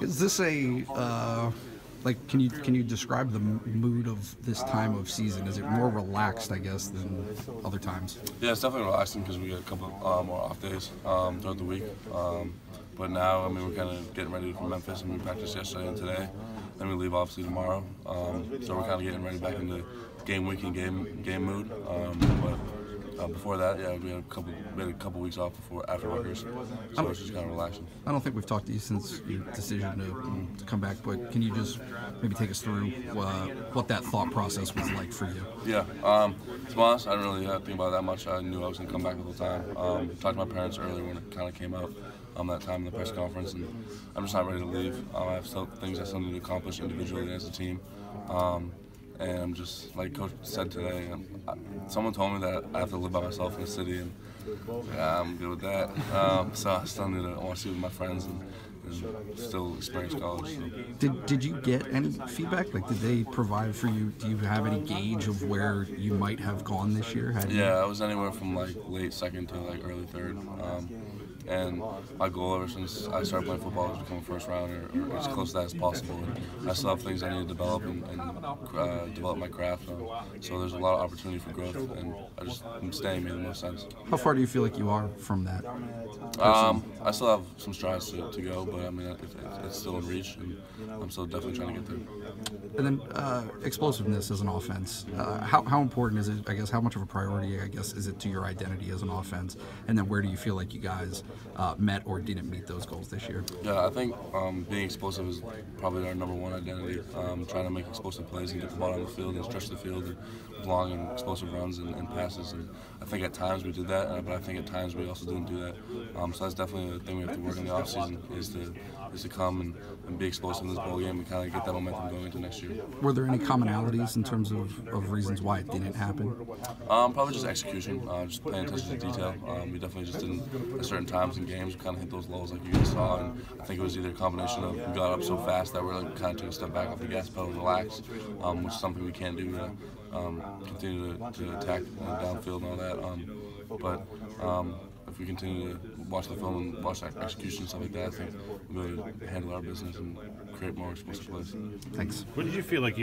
Is this a uh, like? Can you can you describe the mood of this time of season? Is it more relaxed, I guess, than other times? Yeah, it's definitely relaxing because we get a couple uh, more off days um, throughout the week. Um, but now, I mean, we're kind of getting ready for Memphis, and we practiced yesterday and today. Then we leave obviously tomorrow. Um, so we're kind of getting ready back into game week and game game mood. Um, but uh, before that, yeah, we had a couple we had a couple weeks off before after Rutgers, so it's just kind of relaxing. I don't think we've talked to you since your decision to, to come back, but can you just maybe take us through uh, what that thought process was like for you? Yeah, um, to be honest, I didn't really uh, think about it that much. I knew I was going to come back the whole time. Um, talked to my parents earlier when it kind of came out um, that time in the press conference, and I'm just not ready to leave. Um, I have still things I still need to accomplish individually and as a team. Um, and I'm just, like Coach said today, I, someone told me that I have to live by myself in the city, and yeah, I'm good with that. Um, so I still need to, I want to see with my friends and, and still experience college. So. Did did you get any feedback? Like, did they provide for you? Do you have any gauge of where you might have gone this year? Had you- Yeah, I was anywhere from like late second to like early third. Um, and my goal ever since I started playing football was to become a first rounder or as close to that as possible. And I still have things I need to develop and, and uh, develop my craft. On. So there's a lot of opportunity for growth, and I just I'm staying made the most sense. How far do you feel like you are from that? Um, I still have some strides to, to go, but I mean it, it, it's still in reach, and I'm still definitely trying to get there. And then uh, explosiveness as an offense. Uh, how, how important is it? I guess how much of a priority I guess is it to your identity as an offense? And then where do you feel like you guys uh, met or didn't meet those goals this year? Yeah, I think um, being explosive is probably our number one identity. Um, trying to make explosive plays and get the ball on the field and stretch the field and long and explosive runs and, and passes. And I think at times we did that, uh, but I think at times we also didn't do that. Um, so that's definitely the thing we have to work on the offseason is to is to come and, and be explosive in this bowl game and kind of get that momentum going into next year. Were there any commonalities in terms of, of reasons why it didn't happen? Um, probably just execution, uh, just paying attention to detail. Um, we definitely just didn't, at certain times in games, we kind of hit those lows like you guys saw. And I think it was either a combination of we got up so fast that we're like kind of took a step back off the gas pedal and relax, um, which is something we can't do to um, continue to, to attack uh, downfield and all that. Um, but um, if we continue to watch the film and watch that execution and stuff like that, I think we'll be able to handle our business and create more explosive plays. Thanks. What did you feel like you